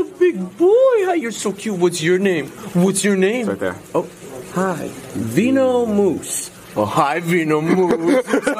a big boy. Hi, you're so cute. What's your name? What's your name? right there. Oh, hi. Veno Mous. Oh, hi, Veno Mous.